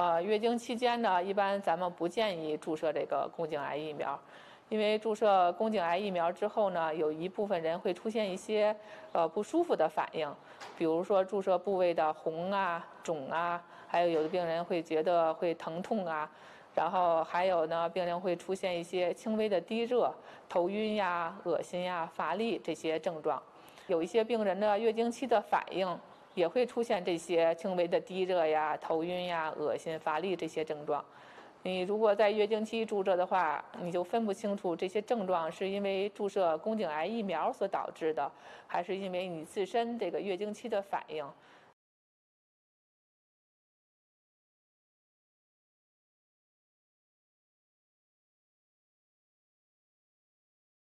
呃，月经期间呢，一般咱们不建议注射这个宫颈癌疫苗，因为注射宫颈癌疫苗之后呢，有一部分人会出现一些呃不舒服的反应，比如说注射部位的红啊、肿啊，还有有的病人会觉得会疼痛啊，然后还有呢，病人会出现一些轻微的低热、头晕呀、恶心呀、乏力这些症状，有一些病人的月经期的反应。也会出现这些轻微的低热呀、头晕呀、恶心、乏力这些症状。你如果在月经期注射的话，你就分不清楚这些症状是因为注射宫颈癌疫苗所导致的，还是因为你自身这个月经期的反应。